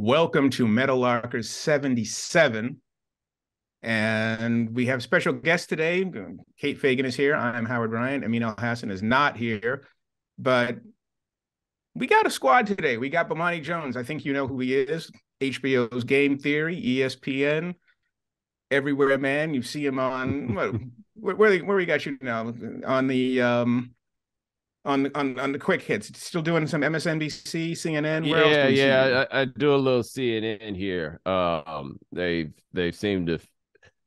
Welcome to Meadowlarkers 77. And we have special guests today. Kate Fagan is here. I'm Howard Bryant. Amin Elhassan is not here, but we got a squad today. We got Bomani Jones. I think you know who he is. HBO's Game Theory, ESPN, everywhere man. You see him on what, where where, where we got you now on the um on on on the quick hits. Still doing some MSNBC, CNN. yeah, yeah. I, I, do a little CNN here. Um, they they seem to.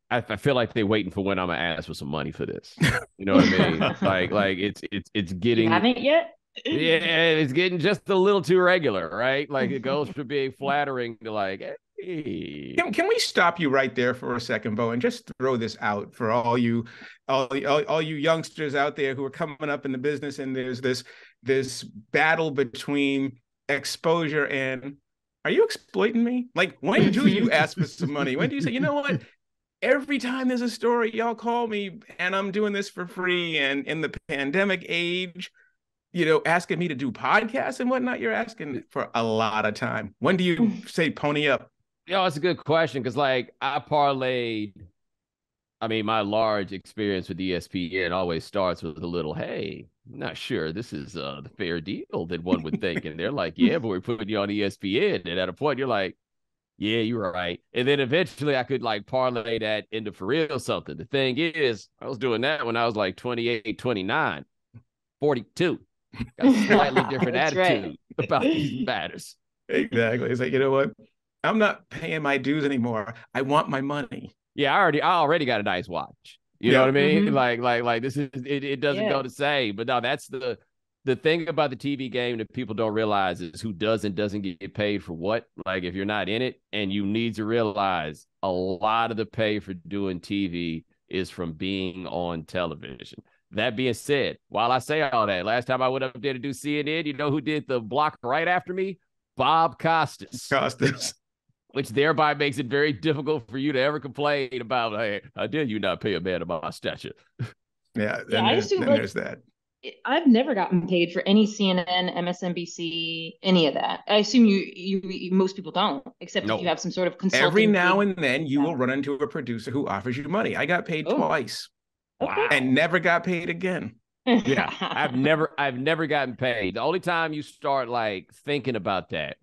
I, I feel like they're waiting for when I'm gonna ask for some money for this. You know what I mean? like like it's it's it's getting. You haven't yet. yeah, it's getting just a little too regular, right? Like it goes from being flattering to like, hey. Can, can we stop you right there for a second, Bo, and just throw this out for all you, all, all, all you youngsters out there who are coming up in the business, and there's this this battle between exposure and are you exploiting me? Like, when do you ask for some money? When do you say, you know what? Every time there's a story, y'all call me and I'm doing this for free. And in the pandemic age, you know, asking me to do podcasts and whatnot, you're asking for a lot of time. When do you say pony up? You know, it's a good question because, like, I parlayed. I mean, my large experience with ESPN always starts with a little, "Hey, I'm not sure this is uh, the fair deal that one would think," and they're like, "Yeah, but we're putting you on ESPN." And at a point, you're like, "Yeah, you're right." And then eventually, I could like parlay that into for real something. The thing is, I was doing that when I was like 28, 29, 42 got a slightly different attitude right. about these matters. Exactly. It's like, you know what? I'm not paying my dues anymore. I want my money. Yeah, I already I already got a nice watch. You yeah. know what I mean? Mm-hmm. Like, like, like this is it, it doesn't yeah. go to say, but no, that's the the thing about the TV game that people don't realize is who does and doesn't get paid for what. Like if you're not in it, and you need to realize a lot of the pay for doing TV is from being on television. That being said, while I say all that, last time I went up there to do CNN, you know who did the block right after me? Bob Costas. Costas. Which thereby makes it very difficult for you to ever complain about, hey, how dare you not pay a man of my stature? Yeah, yeah I assume like, there's that. I've never gotten paid for any CNN, MSNBC, any of that. I assume you, you, you most people don't, except nope. if you have some sort of consulting. Every now and then, you will run into a producer who offers you money. I got paid oh. twice. Wow. And never got paid again. yeah. I've never I've never gotten paid. The only time you start like thinking about that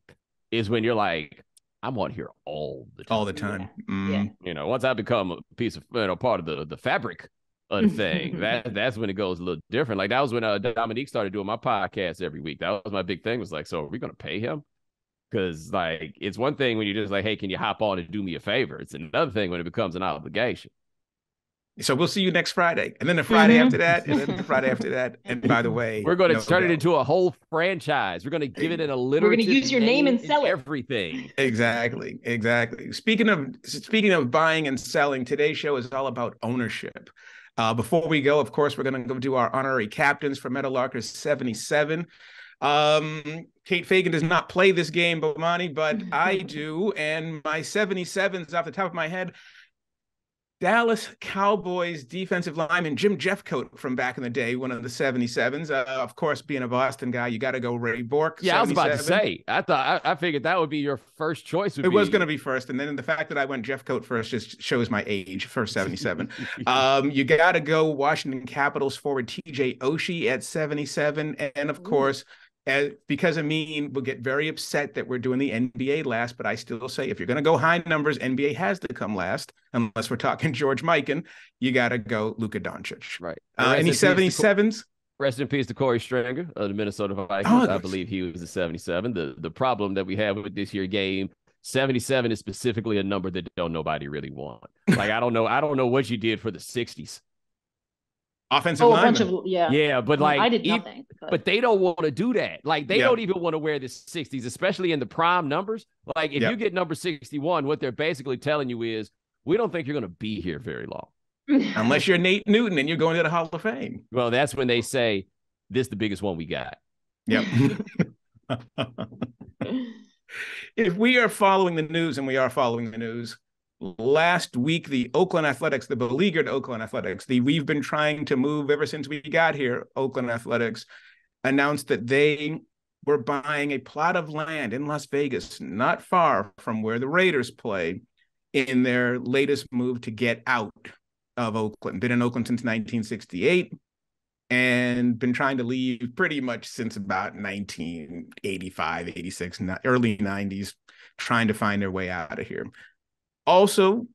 is when you're like, I'm on here all the time. All the time. Yeah. Mm. yeah. You know, once I become a piece of you know part of the the fabric of the thing, that that's when it goes a little different. Like that was when uh, Dominique started doing my podcast every week. That was my big thing. Was like, so are we gonna pay him? Because like it's one thing when you're just like, hey, can you hop on and do me a favor? It's another thing when it becomes an obligation. So we'll see you next Friday, and then the Friday mm-hmm. after that, and then the Friday after that. And by the way, we're going to no turn doubt. it into a whole franchise. We're going to give it in a little. We're going to use your name, name and sell it. Everything. Exactly. Exactly. Speaking of speaking of buying and selling, today's show is all about ownership. Uh, before we go, of course, we're going to go do our honorary captains for Meadowlarkers 77. Um, Kate Fagan does not play this game, Bomani, but I do. And my 77s off the top of my head Dallas Cowboys defensive lineman Jim Jeffcoat from back in the day, one of the 77s. Uh, of course, being a Boston guy, you got to go Ray Bourque. Yeah, 77. I was about to say. I thought I, I figured that would be your first choice. it be... was going to be first, and then the fact that I went Jeffcoat first just shows my age for 77. um, you got to go Washington Capitals forward TJ Oshie at 77, and of Ooh. course as, because Amin will get very upset that we're doing the NBA last, but I still say if you're going to go high numbers, NBA has to come last, unless we're talking George Mikan. You got to go Luka Doncic. Right. Uh, any 77s? Rest in peace to Corey Stringer of the Minnesota Vikings. Oh, I believe he was a 77. The the problem that we have with this year game 77 is specifically a number that don't nobody really want. Like I don't know, I don't know what you did for the 60s offensive oh, a bunch of yeah, yeah, but like I did nothing. But, but they don't want to do that. Like they don't even want to wear the 60s, especially in the prime numbers. Like if yep. you get number 61, what they're basically telling you is we don't think you're going to be here very long. Unless you're Nate Newton and you're going to the Hall of Fame. Well, that's when they say this is the biggest one we got. Yep. if we are following the news and we are following the news, last week the oakland athletics the beleaguered oakland athletics the we've been trying to move ever since we got here oakland athletics announced that they were buying a plot of land in Las Vegas, not far from where the Raiders play, in their latest move to get out of Oakland. Been in Oakland since 1968 and been trying to leave pretty much since about 1985, 86, early 90s, trying to find their way out of here. Also,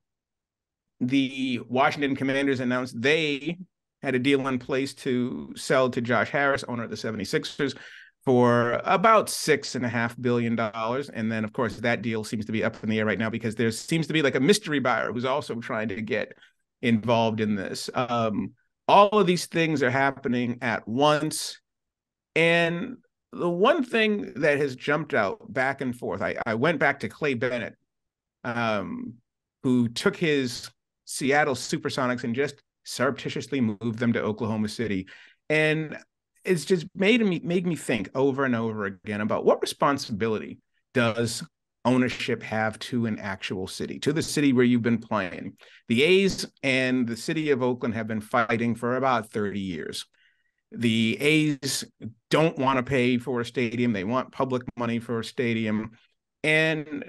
the Washington Commanders announced they had a deal in place to sell to Josh Harris, owner of the 76ers, for about six and a half billion dollars. And then, of course, that deal seems to be up in the air right now because there seems to be like a mystery buyer who's also trying to get involved in this. Um, all of these things are happening at once. And the one thing that has jumped out back and forth, I, I went back to Clay Bennett, um, who took his Seattle Supersonics and just surreptitiously moved them to Oklahoma City. And it's just made me made me think over and over again about what responsibility does ownership have to an actual city, to the city where you've been playing. The A's and the city of Oakland have been fighting for about 30 years. The A's don't want to pay for a stadium, they want public money for a stadium. And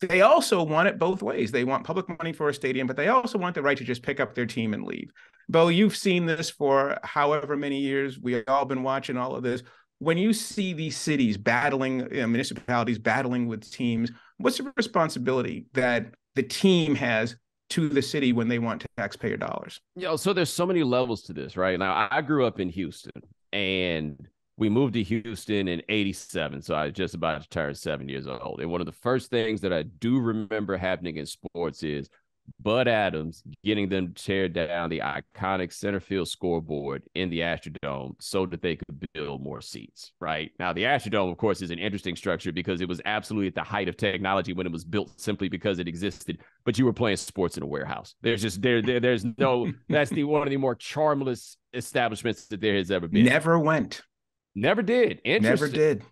they also want it both ways. They want public money for a stadium, but they also want the right to just pick up their team and leave. Bo, you've seen this for however many years. We've all been watching all of this when you see these cities battling, you know, municipalities battling with teams, what's the responsibility that the team has to the city when they want taxpayer dollars? Yeah, so there's so many levels to this, right? Now, I grew up in Houston and we moved to Houston in 87. So I was just about to turn seven years old. And one of the first things that I do remember happening in sports is Bud Adams getting them to tear down the iconic center field scoreboard in the Astrodome so that they could build more seats. Right now, the Astrodome, of course, is an interesting structure because it was absolutely at the height of technology when it was built, simply because it existed. But you were playing sports in a warehouse. There's just there, there there's no. that's the one of the more charmless establishments that there has ever been. Never went. Never did. Never did.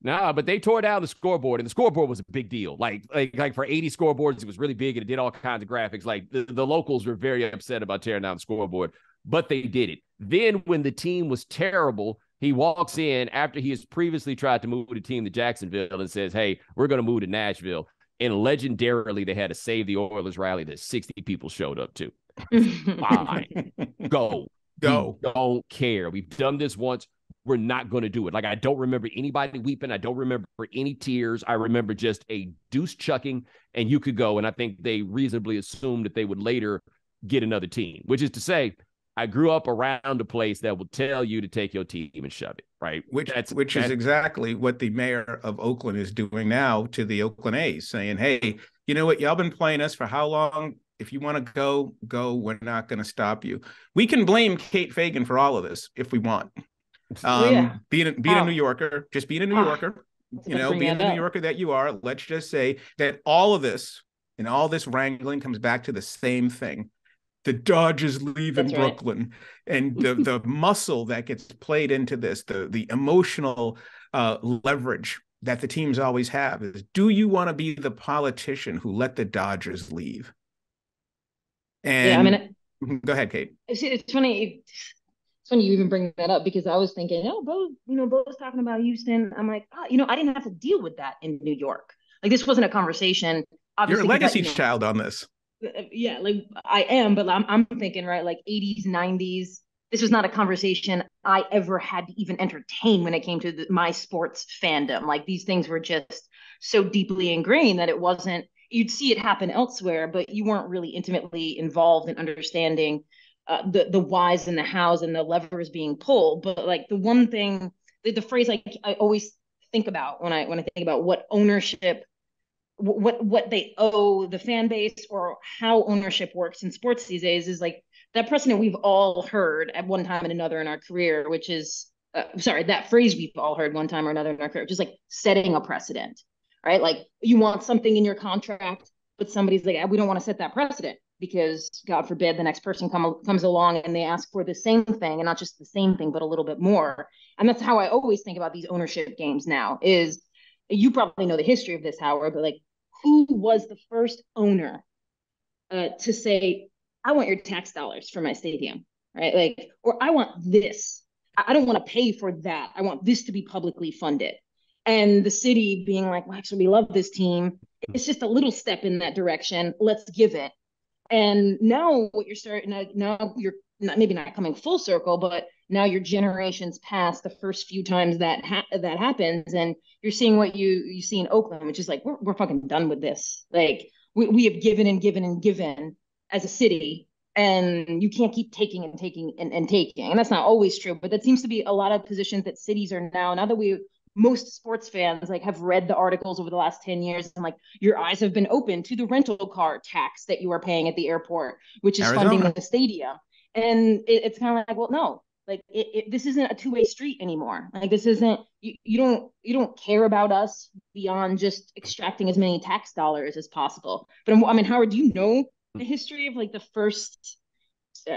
Nah, but they tore down the scoreboard, and the scoreboard was a big deal. Like, like, like for 80 scoreboards, it was really big and it did all kinds of graphics. Like the, the locals were very upset about tearing down the scoreboard, but they did it. Then when the team was terrible, he walks in after he has previously tried to move the team to Jacksonville and says, Hey, we're going to move to Nashville. And legendarily, they had to save the Oilers rally that 60 people showed up to. Fine. Go. Go. We don't care. We've done this once we're not going to do it. Like I don't remember anybody weeping. I don't remember any tears. I remember just a deuce chucking, and you could go. And I think they reasonably assumed that they would later get another team, which is to say, I grew up around a place that will tell you to take your team and shove it, right? Which that's, which that's, is exactly what the mayor of Oakland is doing now to the Oakland A's, saying, "Hey, you know what? Y'all been playing us for how long? If you want to go, go. We're not going to stop you. We can blame Kate Fagan for all of this if we want. Um, yeah. being being oh. a New Yorker, just being a New oh. Yorker, you know, being the New Yorker that you are, let's just say that all of this and all this wrangling comes back to the same thing. The Dodgers leaving That's Brooklyn and the the muscle that gets played into this, the the emotional uh, leverage that the teams always have is do you want to be the politician who let the Dodgers leave? And yeah, I mean, go ahead, Kate. It's funny it's funny you even bring that up because I was thinking, oh, Bo, you know, Bo was talking about Houston. I'm like, oh, you know, I didn't have to deal with that in New York. Like this wasn't a conversation. You're a legacy you know, child on this. Uh, yeah, like I am, but I'm, I'm thinking right, like 80s, 90s. This was not a conversation I ever had to even entertain when it came to the, my sports fandom. Like these things were just so deeply ingrained that it wasn't. You'd see it happen elsewhere, but you weren't really intimately involved in understanding uh, the the whys and the hows and the levers being pulled. But like the one thing, the, the phrase I I always think about when I when I think about what ownership what what they owe the fan base or how ownership works in sports these days is like that precedent we've all heard at one time and another in our career, which is uh, sorry that phrase we've all heard one time or another in our career, just like setting a precedent, right? Like you want something in your contract, but somebody's like, we don't want to set that precedent because God forbid the next person come, comes along and they ask for the same thing and not just the same thing, but a little bit more. And that's how I always think about these ownership games now is you probably know the history of this, Howard, but like who was the first owner uh, to say, I want your tax dollars for my stadium, right? Like, or I want this. I don't want to pay for that. I want this to be publicly funded. And the city being like, well, actually, we love this team. It's just a little step in that direction. Let's give it. And now what you're starting now you're not maybe not coming full circle, but now your generations past the first few times that ha- that happens, and you're seeing what you you see in Oakland, which is like we're we're fucking done with this. Like we we have given and given and given as a city, and you can't keep taking and taking and, and taking, and that's not always true, but that seems to be a lot of positions that cities are now. Now that we most sports fans like have read the articles over the last 10 years and like your eyes have been open to the rental car tax that you are paying at the airport which is Arizona. funding the stadium. And it, it's kind of like well no like it, it, this isn't a two-way street anymore. Like this isn't you, you don't you don't care about us beyond just extracting as many tax dollars as possible. But i mean howard do you know the history of like the first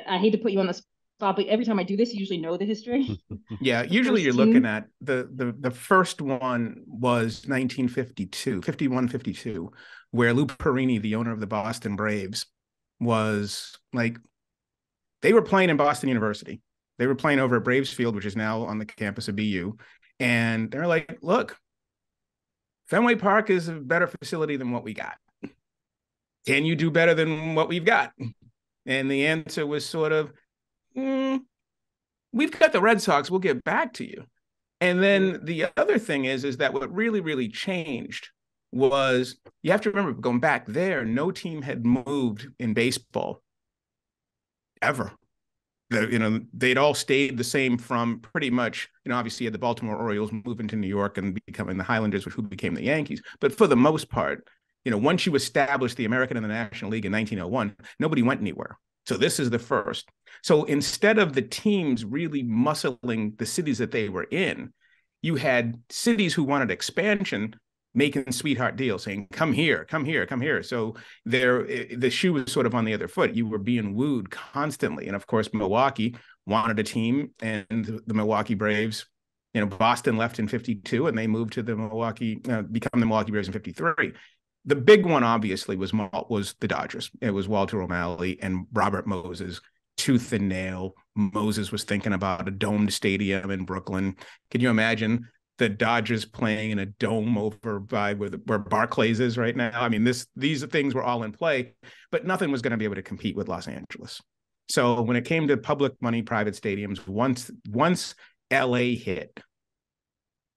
i hate to put you on the spot every time i do this you usually know the history yeah usually you're looking at the, the the first one was 1952 51 52 where lou perini the owner of the boston braves was like they were playing in Boston University. They were playing over at Braves Field, which is now on the campus of BU. And they're like, look, Fenway Park is a better facility than what we got. Can you do better than what we've got? And the answer was sort of, mm, we've got the Red Sox. We'll get back to you. And then the other thing is, is that what really, really changed was you have to remember going back there, no team had moved in baseball ever. The, you know, they'd all stayed the same from pretty much, you know, obviously had the Baltimore Orioles moving to New York and becoming the Highlanders, which who became the Yankees. But for the most part, you know, once you established the American and the National League in 1901, nobody went anywhere. So this is the first. So instead of the teams really muscling the cities that they were in, you had cities who wanted expansion making sweetheart deals saying come here come here come here. So there the shoe was sort of on the other foot. You were being wooed constantly. And of course milwaukee wanted a team and the milwaukee braves you know boston left in 52 and they moved to the milwaukee uh, become the milwaukee braves in 53 the big one obviously was was the dodgers it was walter o'malley and robert moses tooth and nail moses was thinking about a domed stadium in brooklyn can you imagine the Dodgers playing in a dome over by where, the, where Barclays is right now. I mean, this these things were all in play, but nothing was going to be able to compete with Los Angeles. So when it came to public money private stadiums, once once LA hit,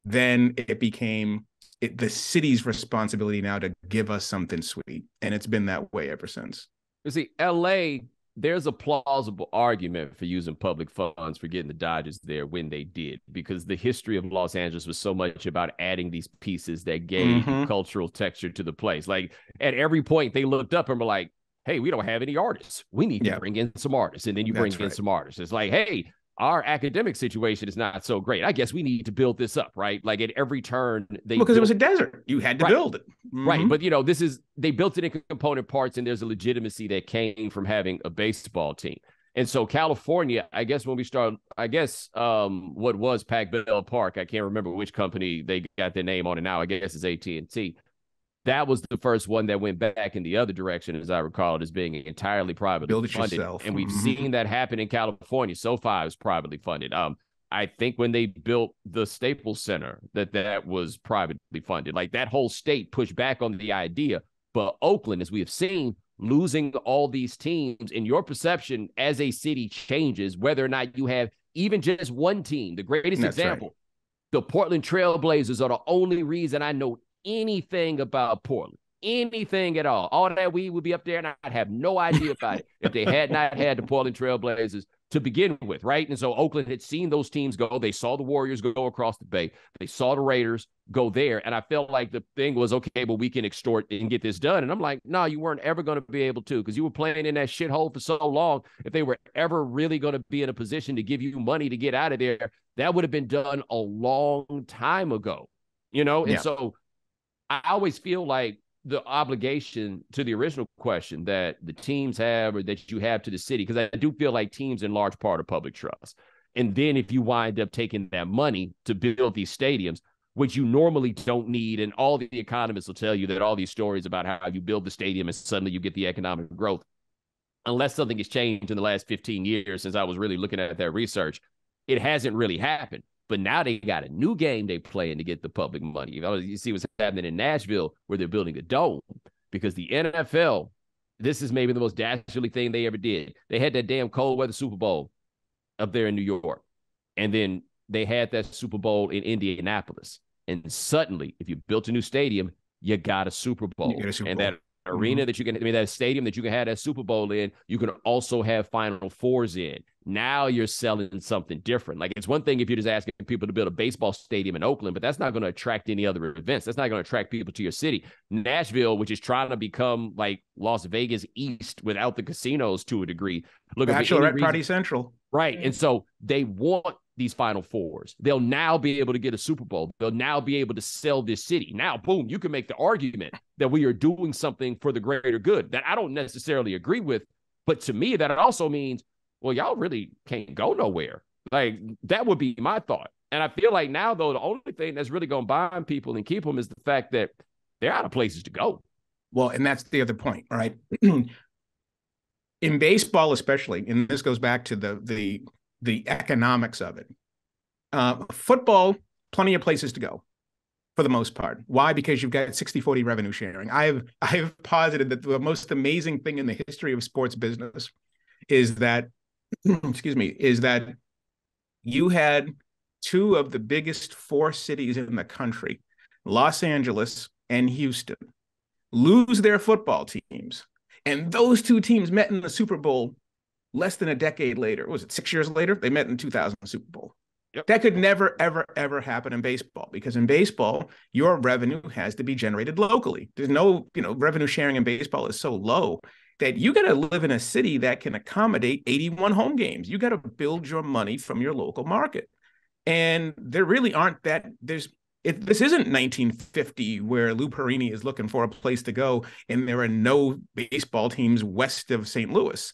then it became it, the city's responsibility now to give us something sweet, and it's been that way ever since. You see, LA there's a plausible argument for using public funds for getting the Dodgers there when they did, because the history of Los Angeles was so much about adding these pieces that gave mm-hmm. cultural texture to the place. Like at every point, they looked up and were like, "Hey, we don't have any artists. We need yeah. to bring in some artists." And then you bring That's in right. some artists. It's like, "Hey, our academic situation is not so great. I guess we need to build this up, right? Like at every turn, they because built... it was a desert, you had to right. build it, mm-hmm. right? But you know, this is they built it in component parts, and there's a legitimacy that came from having a baseball team. And so California, I guess when we start, I guess um, what was Pac Bell Park, I can't remember which company they got their name on it now. I guess it's AT and T that was the first one that went back in the other direction, as I recall it, as being entirely privately Build it funded. Yourself. And we've mm-hmm. seen that happen in California. So SoFi was privately funded. Um, I think when they built the Staples Center, that that was privately funded. Like that whole state pushed back on the idea. But Oakland, as we have seen, losing all these teams, in your perception as a city changes, whether or not you have even just one team. The greatest That's example, right. the Portland Trailblazers are the only reason I know anything about Portland, anything at all. All that we would be up there, and I'd have no idea about it if they had not had the Portland Trailblazers to begin with, right? And so Oakland had seen those teams go. They saw the Warriors go across the bay. They saw the Raiders go there. And I felt like the thing was, okay, but we can extort and get this done. And I'm like, no, you weren't ever going to be able to because you were playing in that shithole for so long. If they were ever really going to be in a position to give you money to get out of there, that would have been done a long time ago, you know? And yeah. so I always feel like the obligation to the original question that the teams have or that you have to the city, because I do feel like teams in large part are public trust. And then if you wind up taking that money to build these stadiums, which you normally don't need, and all the economists will tell you that all these stories about how you build the stadium and suddenly you get the economic growth, unless something has changed in the last 15 years since I was really looking at that research, it hasn't really happened. But now they got a new game they playing to get the public money. You see what's happening in Nashville where they're building a dome because the NFL, this is maybe the most dastardly thing they ever did. They had that damn cold weather Super Bowl up there in New York. And then they had that Super Bowl in Indianapolis. And suddenly, if you built a new stadium, you got a Super Bowl. A Super and that arena Mhm. that you can, I mean, that stadium that you can have that Super Bowl in, you can also have Final Fours in. Now you're selling something different. Like it's one thing if you're just asking people to build a baseball stadium in Oakland, but that's not going to attract any other events. That's not going to attract people to your city. Nashville, which is trying to become like Las Vegas East without the casinos to a degree. Look at Bachelorette Party Central. Right. And so they want these final fours. They'll now be able to get a Super Bowl. They'll now be able to sell this city. Now, boom, you can make the argument that we are doing something for the greater good that I don't necessarily agree with. But to me, that also means, well, y'all really can't go nowhere. Like that would be my thought. And I feel like now, though, the only thing that's really going to bind people and keep them is the fact that they're out of places to go. Well, and that's the other point, right? In baseball, especially, and this goes back to the the the economics of it. Uh, football, plenty of places to go for the most part. Why? Because you've got 60-40 revenue sharing. I've I've posited that the most amazing thing in the history of sports business is that excuse me, is that you had two of the biggest four cities in the country, Los Angeles and Houston, lose their football teams. And those two teams met in the Super Bowl less than a decade later. Was it six years later? They met in 2000 Super Bowl. Yep. That could never, ever, ever happen in baseball because in baseball, your revenue has to be generated locally. There's no, you know, revenue sharing in baseball is so low that you got to live in a city that can accommodate 81 home games. You got to build your money from your local market. And there really aren't that, there's, if this isn't 1950 where Lou Perini is looking for a place to go and there are no baseball teams west of St. Louis.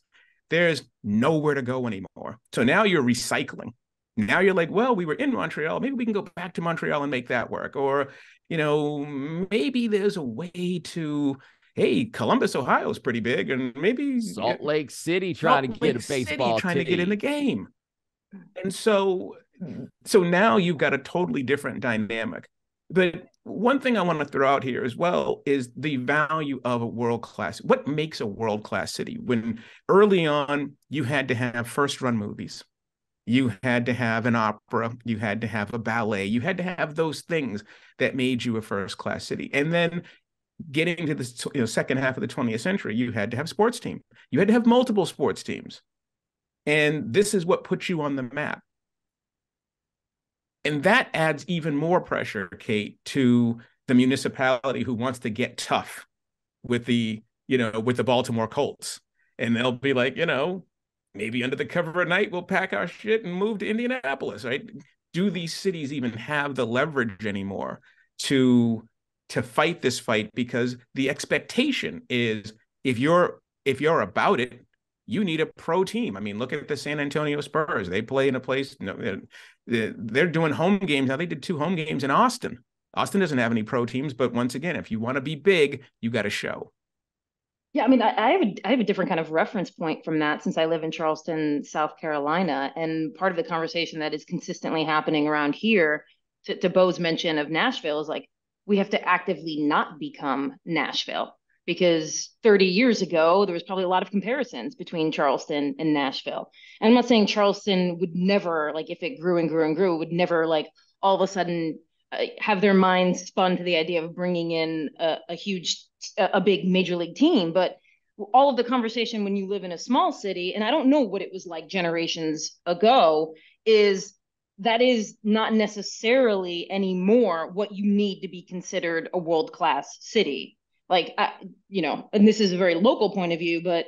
There's nowhere to go anymore. So now you're recycling. Now you're like, well, we were in Montreal. Maybe we can go back to Montreal and make that work. Or, you know, maybe there's a way to, hey, Columbus, Ohio is pretty big, and maybe Salt Lake City trying Salt to get Lake a baseball City trying to get in the game. And so so now you've got a totally different dynamic. But one thing I want to throw out here as well is the value of a world class. What makes a world class city? When early on you had to have first run movies, you had to have an opera, you had to have a ballet, you had to have those things that made you a first class city. And then getting to the you know, second half of the 20th century, you had to have sports team. You had to have multiple sports teams. And this is what puts you on the map. And that adds even more pressure, Kate, to the municipality who wants to get tough with the, you know, with the Baltimore Colts. And they'll be like, you know, maybe under the cover of night, we'll pack our shit and move to Indianapolis, right? Do these cities even have the leverage anymore to to fight this fight? Because the expectation is if you're if you're about it, you need a pro team. I mean, look at the San Antonio Spurs. They play in a place, you know, they're doing home games. Now they did two home games in Austin. Austin doesn't have any pro teams, but once again, if you want to be big, you got to show. Yeah, I mean, I, I have a I have a different kind of reference point from that since I live in Charleston, South Carolina, and part of the conversation that is consistently happening around here, to, to Bo's mention of Nashville, is like we have to actively not become Nashville because 30 years ago there was probably a lot of comparisons between Charleston and Nashville. And I'm not saying Charleston would never like if it grew and grew and grew would never like all of a sudden uh, have their minds spun to the idea of bringing in a, a huge a big major league team but all of the conversation when you live in a small city and i don't know what it was like generations ago is that is not necessarily anymore what you need to be considered a world class city like I, you know and this is a very local point of view but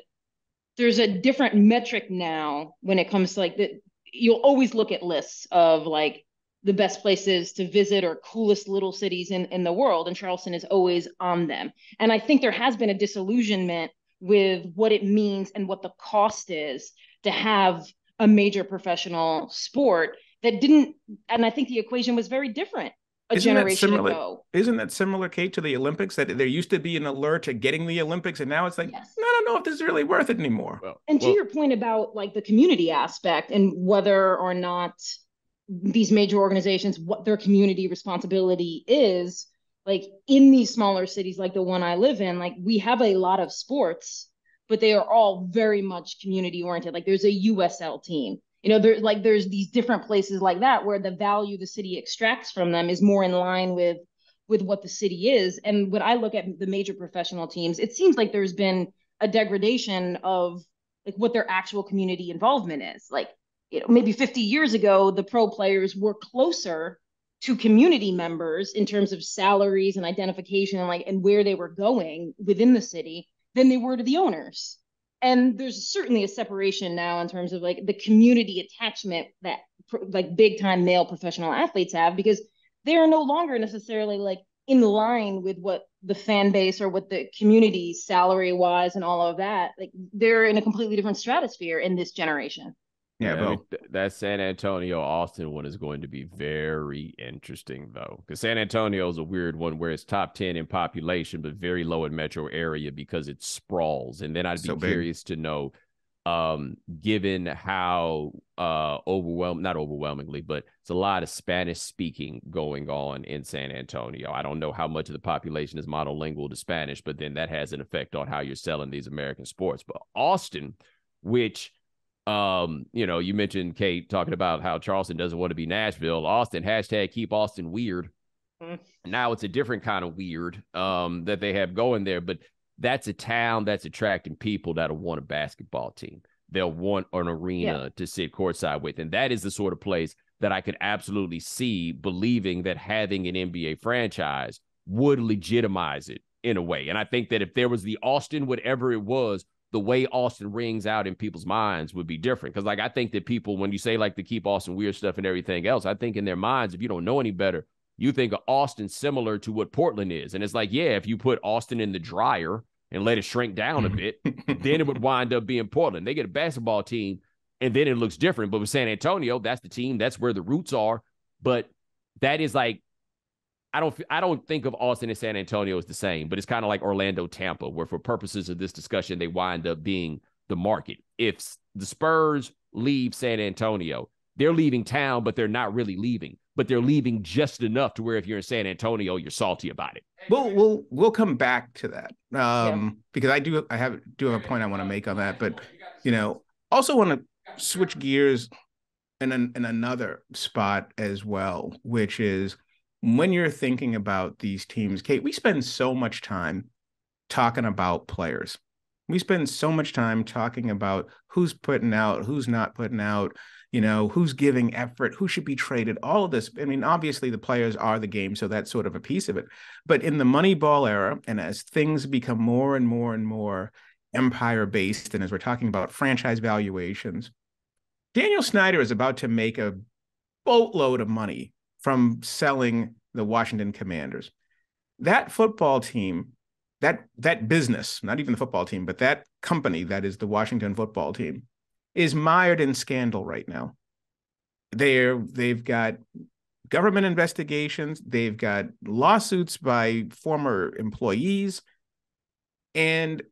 there's a different metric now when it comes to like that you'll always look at lists of like the best places to visit or coolest little cities in, in the world and charleston is always on them. And i think there has been a disillusionment with what it means and what the cost is to have a major professional sport that didn't and i think the equation was very different a Isn't that similar- ago. Isn't that similar, Kate, to the Olympics? That there used to be an allure to getting the Olympics, and now it's like, Yes. I don't know if this is really worth it anymore. Well, And to well, your point about like the community aspect and whether or not these major organizations, what their community responsibility is, like in these smaller cities like the one I live in, like we have a lot of sports, but they are all very much community oriented. Like there's a USL team. You know, there's like there's these different places like that where the value the city extracts from them is more in line with with what the city is. And when I look at the major professional teams, it seems like there's been a degradation of like what their actual community involvement is. Like, you know, maybe 50 years ago, the pro players were closer to community members in terms of salaries and identification and like and where they were going within the city than they were to the owners. And there's certainly a separation now in terms of like the community attachment that like big time male professional athletes have because they are no longer necessarily like in line with what the fan base or what the community salary wise and all of that like they're in a completely different stratosphere in this generation Yeah, I mean, th- that San Antonio Austin one is going to be very interesting though, because San Antonio is a weird one where it's top ten in population but very low in metro area because it sprawls. And then I'd be So curious to know, um, given how uh overwhelmed, not overwhelmingly, but it's a lot of Spanish speaking going on in San Antonio. I don't know how much of the population is monolingual to Spanish, but then that has an effect on how you're selling these American sports. But Austin, which um, you know, you mentioned Kate talking about how Charleston doesn't want to be Nashville. Austin hashtag keep Austin weird. Mm. Now it's a different kind of weird um that they have going there, but that's a town that's attracting people that'll want a basketball team. They'll want an arena to sit courtside with. And that is the sort of place that I could absolutely see believing that having an NBA franchise would legitimize it in a way. And I think that if there was the Austin, whatever it was, the way Austin rings out in people's minds would be different. Because like I think that people, when you say like the keep Austin weird stuff and everything else, I think in their minds, if you don't know any better, you think of Austin similar to what Portland is. And it's like, yeah, if you put Austin in the dryer and let it shrink down a mm-hmm. bit, then it would wind up being Portland. They get a basketball team and then it looks different. But with San Antonio, that's the team, that's where the roots are. But that is like I don't I don't think of Austin and San Antonio as the same, but it's kind of like Orlando Tampa, where for purposes of this discussion, they wind up being the market. If the Spurs leave San Antonio, they're leaving town, but they're not really leaving. But they're leaving just enough to where if you're in San Antonio, you're salty about it. We'll we'll we'll come back to that um, because I do I have do have a point I want to make on that, but you know also want to switch gears in an, in another spot as well, which is when you're thinking about these teams. Kate, we spend so much time talking about players. We spend so much time talking about who's putting out, who's not putting out, you know, who's giving effort, who should be traded, all of this. I mean, obviously the players are the game, so that's sort of a piece of it. But in the Moneyball era, and as things become more and more and more empire based, and as we're talking about franchise valuations, Daniel Snyder is about to make a boatload of money from selling the Washington Commanders. That football team, that that business, not even the football team, but that company that is the Washington football team, is mired in scandal right now. They're they've got government investigations, they've got lawsuits by former employees, and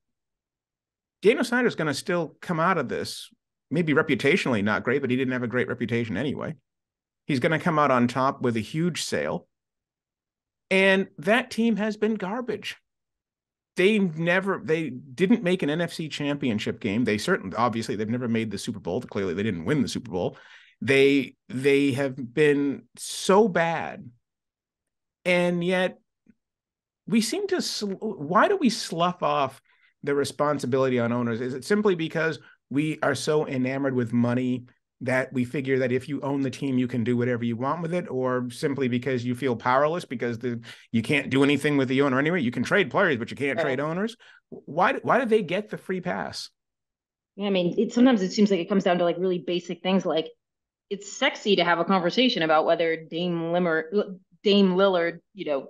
Daniel Snyder is going to still come out of this, maybe reputationally not great, but he didn't have a great reputation anyway. He's going to come out on top with a huge sale. And that team has been garbage. They never, they didn't make an NFC championship game. They certainly, obviously, they've never made the Super Bowl. Clearly, they didn't win the Super Bowl. They, they have been so bad. And yet, we seem to, sl- why do we slough off the responsibility on owners? Is it simply because we are so enamored with money that we figure that if you own the team, you can do whatever you want with it, or simply because you feel powerless because the you can't do anything with the owner anyway? You can trade players, but you can't Right. trade owners. Why? Why do they get the free pass? Yeah, I mean, it sometimes it seems like it comes down to like really basic things like it's sexy to have a conversation about whether Dame Limmer, Dame Lillard, you know,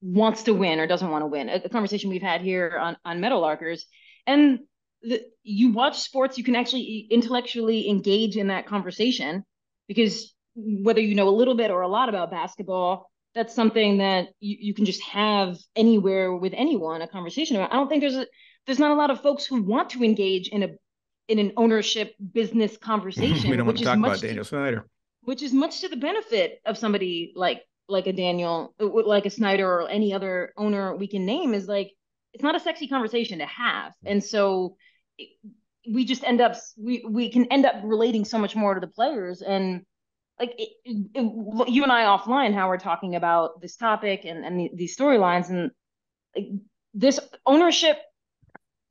wants to win or doesn't want to win. A, a conversation we've had here on on Meadowlarkers, and the, you watch sports, you can actually intellectually engage in that conversation because whether you know a little bit or a lot about basketball, that's something that you, you can just have anywhere with anyone a conversation about. I don't think there's a there's not a lot of folks who want to engage in a in an ownership business conversation. we don't want to talk about Daniel Snyder. Which is much to the benefit of somebody like like a Daniel, uh, like a Snyder or any other owner we can name is like it's not a sexy conversation to have. Mm. And so we just end up we we can end up relating so much more to the players. And like it, it, you and I offline how we're talking about this topic and and the, these storylines and like, this ownership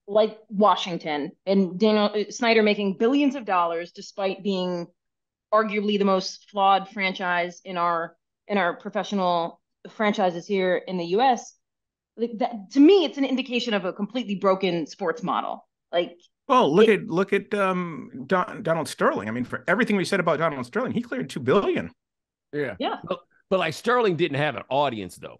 like Washington and Daniel uh, Snyder making billions of dollars despite being arguably the most flawed franchise in our in our professional franchises here in the US like that to me it's an indication of a completely broken sports model like well, look it, at look at um, Don, Donald Sterling. I mean, for everything we said about Donald Sterling, he cleared two billion. Yeah, yeah. But, but like Sterling didn't have an audience though.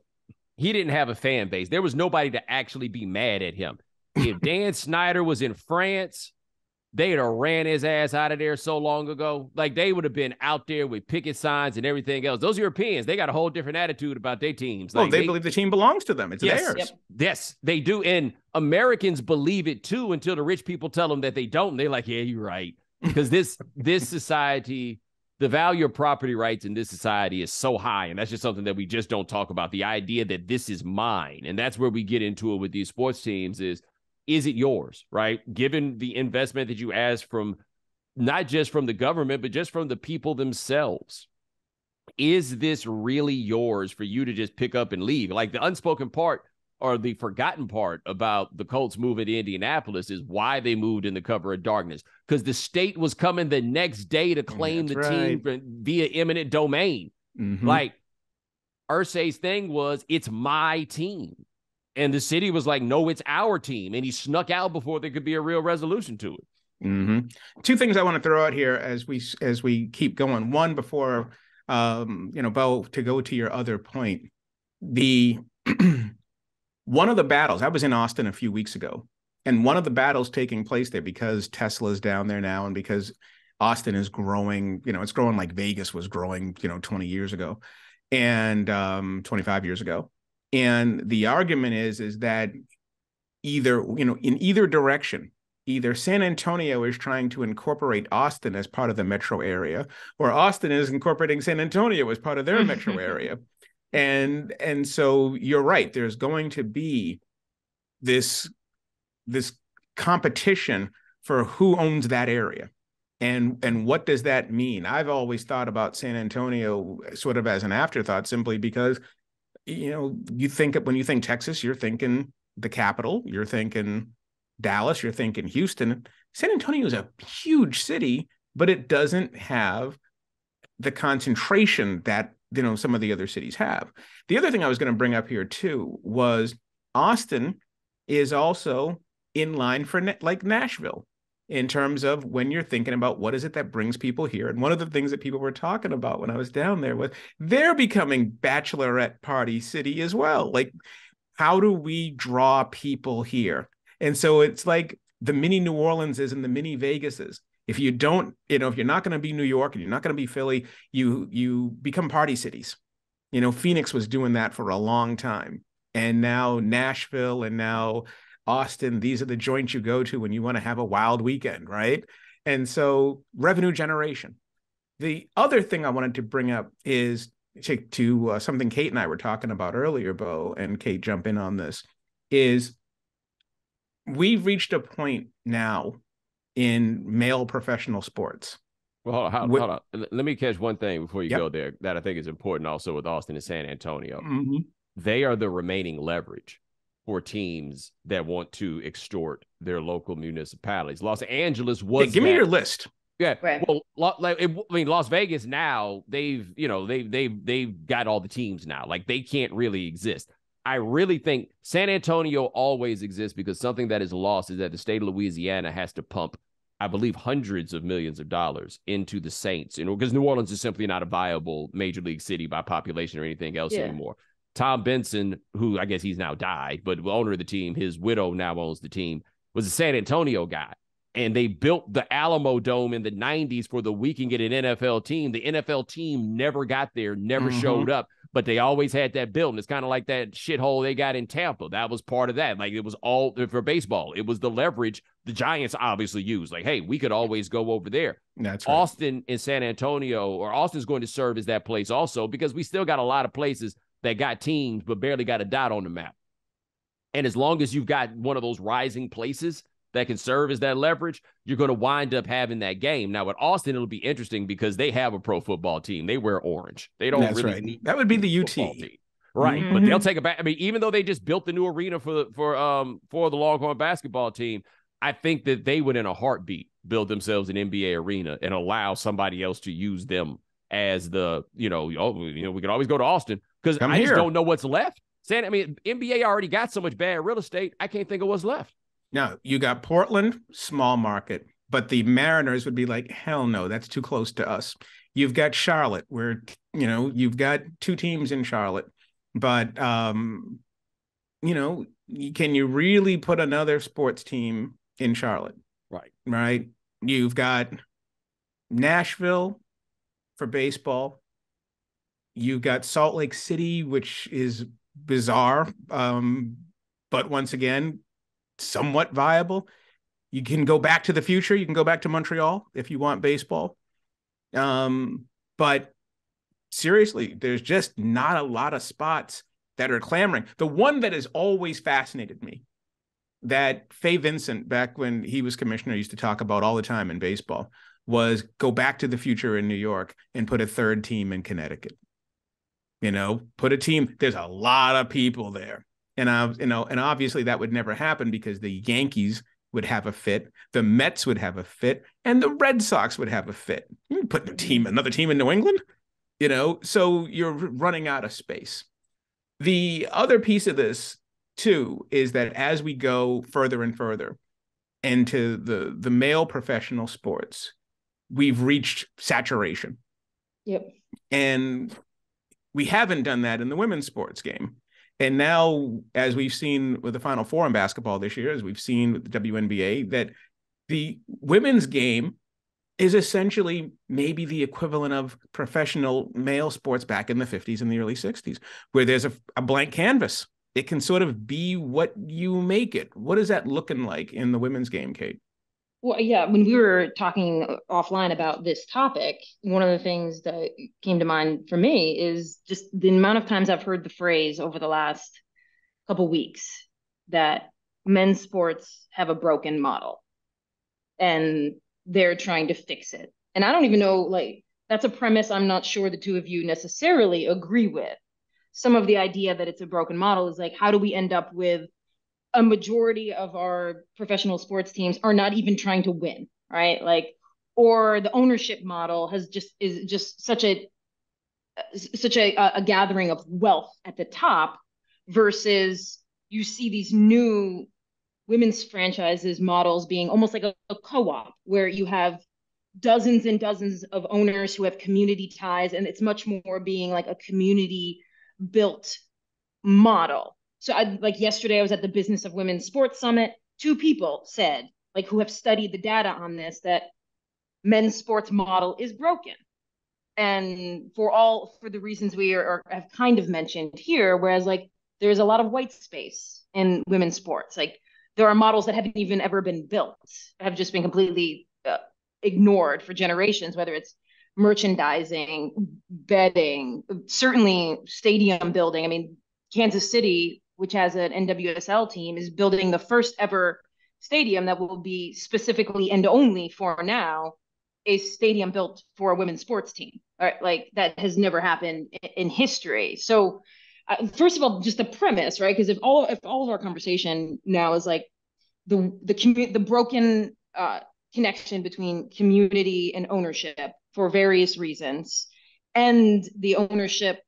He didn't have a fan base. There was nobody to actually be mad at him. If Dan Snyder was in France, they'd have ran his ass out of there so long ago. Like they would have been out there with picket signs and everything else. Those Europeans, they got a whole different attitude about their teams. Oh, like, oh, they, they, believe the team belongs to them. It's yes, theirs. Yep. Yes, they do. And Americans believe it too until the rich people tell them that they don't. And they're like, yeah, you're right. Because this this society, the value of property rights in this society is so high. And that's just something that we just don't talk about. The idea that this is mine. And that's where we get into it with these sports teams is is it yours, right? Given the investment that you ask from not just from the government, but just from the people themselves. Is this really yours for you to just pick up and leave? Like the unspoken part or the forgotten part about the Colts moving to Indianapolis is why they moved in the cover of darkness because the state was coming the next day to claim That's the right. team via eminent domain. Mm-hmm. Like Irsay's thing was, it's my team. And the city was like, no, it's our team. And he snuck out before there could be a real resolution to it. Mm-hmm. Two things I want to throw out here as we as we keep going. One before um, you know, Bo, to go to your other point, the one of the battles I was in Austin a few weeks ago, and one of the battles taking place there because Tesla's down there now, and because Austin is growing, you know, it's growing like Vegas was growing, you know, 20 years ago and um, 25 years ago and the argument is is that either you know in either direction either san antonio is trying to incorporate austin as part of the metro area or austin is incorporating san antonio as part of their metro area. And and so you're right there's going to be this this competition for who owns that area. And and what does that mean? I've always thought about san antonio sort of as an afterthought simply because you know, you think when you think Texas, you're thinking the capital, you're thinking Dallas, you're thinking Houston. San Antonio is a huge city, but it doesn't have the concentration that you know some of the other cities have. The other thing I was going to bring up here too was Austin is also in line for like Nashville in terms of when you're thinking about what is it that brings people here. And one of the things that people were talking about when I was down there was they're becoming bachelorette party city as well. Like, how do we draw people here? And so it's like the mini New Orleanses and the mini Vegases. If you don't, you know, if you're not going to be New York and you're not going to be Philly, you you become party cities. You know, Phoenix was doing that for a long time. And now Nashville and now Austin, these are the joints you go to when you want to have a wild weekend, right? And so revenue generation. The other thing I wanted to bring up is to, to uh, something Kate and I were talking about earlier, Bo, and Kate, jump in on this, is we've reached a point now in male professional sports. Well, hold on, hold on. Let me catch one thing before you yep. go there that I think is important also with Austin and San Antonio. Mm-hmm. They are the remaining leverage for teams that want to extort their local municipalities. Los Angeles was. Hey, give that. me your list. Yeah. Right. Well, like, I mean, Las Vegas now they've you know they they they've got all the teams now. Like they can't really exist. I really think San Antonio always exists because something that is lost is that the state of Louisiana has to pump, I believe, hundreds of millions of dollars into the Saints, you know, because New Orleans is simply not a viable major league city by population or anything else yeah. anymore. Tom Benson, who I guess he's now died, but owner of the team, his widow now owns the team, was a San Antonio guy. And they built the Alamo Dome in the 90s for the we can get an NFL team. The NFL team never got there, never mm-hmm. showed up. but they always had that building. It's kind of like that shithole they got in Tampa. That was part of that. Like it was all for baseball. It was the leverage the Giants obviously used. Like, hey, we could always go over there. That's right. Austin and San Antonio, or Austin's going to serve as that place also because we still got a lot of places that got teams but barely got a dot on the map. And as long as you've got one of those rising places that can serve as that leverage, you're going to wind up having that game. Now, with Austin, it'll be interesting because they have a pro football team. They wear orange. They don't That's really right. need That would be the UT. team. Right. But they'll take it back. I mean, even though they just built the new arena for the for um for the Longhorn basketball team, I think that they would in a heartbeat build themselves an NBA arena and allow somebody else to use them as the, you know, oh, you know, we can always go to Austin because I just don't know what's left. Saying, I mean, NBA already got so much bad real estate. I can't think of what's left. Now you got Portland, small market, but the Mariners would be like, hell no, that's too close to us. You've got Charlotte, where you know you've got two teams in Charlotte, but um, you know, can you really put another sports team in Charlotte? Right. Right. You've got Nashville for baseball. You've got Salt Lake City, which is bizarre, um, but once again, somewhat viable. You can go back to the future. You can go back to Montreal if you want baseball. Um, but seriously, there's just not a lot of spots that are clamoring. The one that has always fascinated me that Fay Vincent, back when he was commissioner, used to talk about all the time in baseball was go back to the future in New York and put a third team in Connecticut. You know, put a team. There's a lot of people there, and I, you know, and obviously that would never happen because the Yankees would have a fit, the Mets would have a fit, and the Red Sox would have a fit. You put a team, another team in New England, you know, so you're running out of space. The other piece of this too is that as we go further and further into the the male professional sports, we've reached saturation. Yep. And we haven't done that in the women's sports game. And now, as we've seen with the Final Four in basketball this year, as we've seen with the WNBA, that the women's game is essentially maybe the equivalent of professional male sports back in the 50s and the early 60s, where there's a, a blank canvas. It can sort of be what you make it. What is that looking like in the women's game, Kate? Well, yeah, when we were talking offline about this topic, one of the things that came to mind for me is just the amount of times I've heard the phrase over the last couple weeks that men's sports have a broken model and they're trying to fix it. And I don't even know, like, that's a premise I'm not sure the two of you necessarily agree with. Some of the idea that it's a broken model is like, how do we end up with a majority of our professional sports teams are not even trying to win, right? Like, or the ownership model has just is just such a such a, a gathering of wealth at the top versus you see these new women's franchises models being almost like a, a co-op where you have dozens and dozens of owners who have community ties and it's much more being like a community built model so I like yesterday I was at the Business of Women's Sports Summit. Two people said, like who have studied the data on this, that men's sports model is broken. And for all for the reasons we are, are have kind of mentioned here, whereas like there's a lot of white space in women's sports. Like there are models that haven't even ever been built, have just been completely uh, ignored for generations, whether it's merchandising, bedding, certainly stadium building. I mean, Kansas City which has an NWSL team, is building the first ever stadium that will be specifically and only for now a stadium built for a women's sports team. Right? Like that has never happened in history. So, uh, first of all, just the premise, right? Because if all if all of our conversation now is like the the commu- the broken uh, connection between community and ownership for various reasons, and the ownership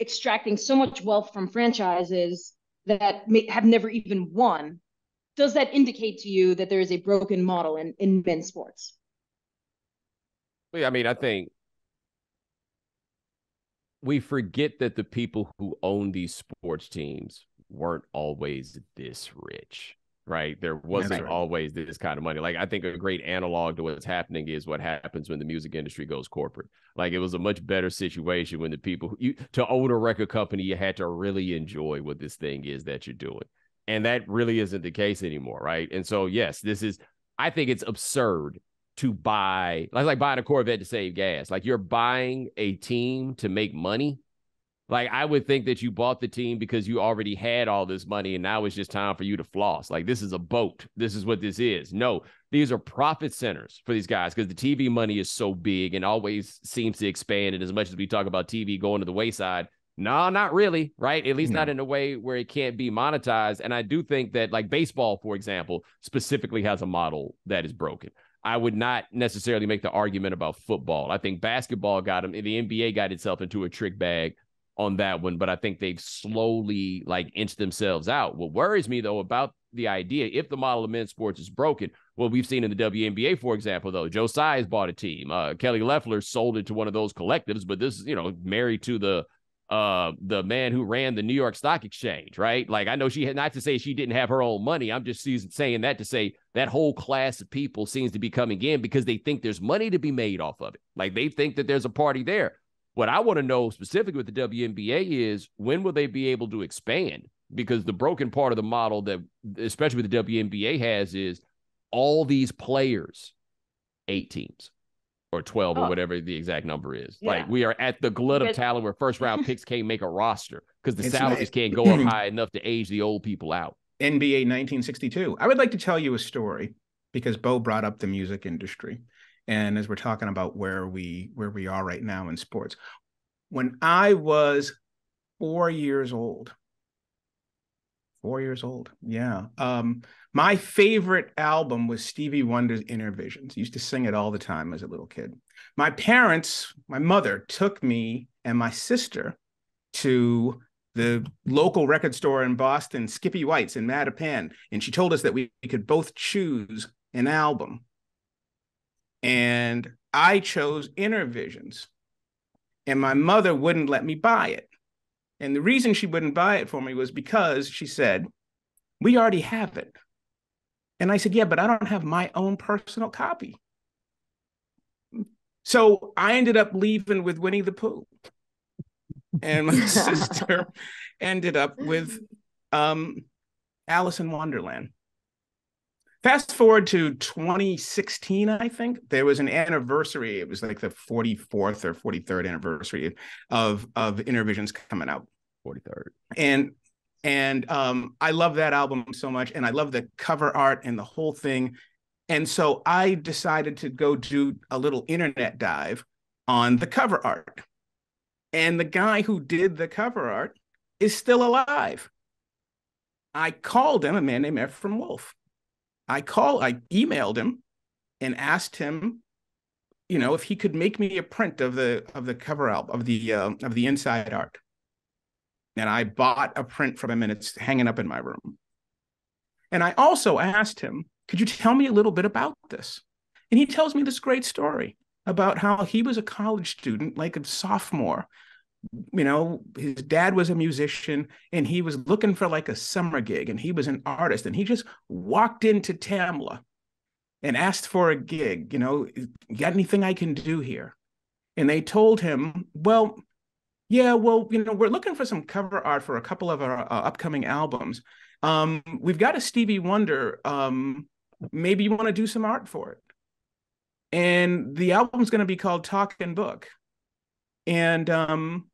extracting so much wealth from franchises that may, have never even won, does that indicate to you that there is a broken model in, in men's sports? Well, I mean, I think we forget that the people who own these sports teams weren't always this rich. Right? There wasn't right. always this kind of money. Like I think a great analog to what's happening is what happens when the music industry goes corporate. Like it was a much better situation when the people you to own a record company, you had to really enjoy what this thing is that you're doing. And that really isn't the case anymore, right? And so yes, this is I think it's absurd to buy like like buying a Corvette to save gas. Like you're buying a team to make money like I would think that you bought the team because you already had all this money and now it's just time for you to floss. Like this is a boat. This is what this is. No, these are profit centers for these guys because the TV money is so big and always seems to expand. And as much as we talk about TV going to the wayside, no, not really, right? At least no. not in a way where it can't be monetized. And I do think that, like baseball, for example, specifically has a model that is broken. I would not necessarily make the argument about football. I think basketball got them, the NBA got itself into a trick bag on that one, but I think they've slowly like inched themselves out. What worries me though about the idea, if the model of men's sports is broken, what we've seen in the WNBA, for example, though, Joe Tsai bought a team. Uh, Kelly Loeffler sold it to one of those collectives, but this is, you know, married to the uh the man who ran the New York Stock Exchange, right? Like I know she had not to say she didn't have her own money. I'm just saying that to say that whole class of people seems to be coming in because they think there's money to be made off of it. Like they think that there's a party there. What I want to know specifically with the WNBA is when will they be able to expand? Because the broken part of the model that, especially with the WNBA, has is all these players, eight teams or 12 oh. or whatever the exact number is. Yeah. Like we are at the glut of talent where first round picks can't make a roster because the it's salaries can't go up high enough to age the old people out. NBA 1962. I would like to tell you a story because Bo brought up the music industry and as we're talking about where we where we are right now in sports when i was four years old four years old yeah um my favorite album was stevie wonder's Innervisions I used to sing it all the time as a little kid. My parents my mother took me and my sister to the local record store in Boston, Skippy White's in Mattapan, and she told us that we could both choose an album and I chose Innervisions, And my mother wouldn't let me buy it. And the reason she wouldn't buy it for me was because she said, We already have it. And I said, Yeah, but I don't have my own personal copy. So I ended up leaving with Winnie the Pooh. And my sister ended up with um, Alice in Wonderland. Fast forward to 2016, I think there was an anniversary. It was like the 44th or 43rd anniversary of of Innervisions coming out. 43rd. And and um, I love that album so much, and I love the cover art and the whole thing. And so I decided to go do a little internet dive on the cover art. And the guy who did the cover art is still alive. I called him, a man named Efram Wolff I called, I emailed him and asked him, you know, if he could make me a print of the of the cover album of the uh, of the inside art. And I bought a print from him, and it's hanging up in my room. And I also asked him, could you tell me a little bit about this? And he tells me this great story about how he was a college student, like a sophomore, you know, his dad was a musician and he was looking for like a summer gig and he was an artist and he just walked into Tamla and asked for a gig, you know, got anything I can do here? And they told him, well, yeah, well, you know, we're looking for some cover art for a couple of our uh, upcoming albums. Um, we've got a Stevie Wonder. Um, maybe you want to do some art for it. And the album's going to be called Talking Book. And um,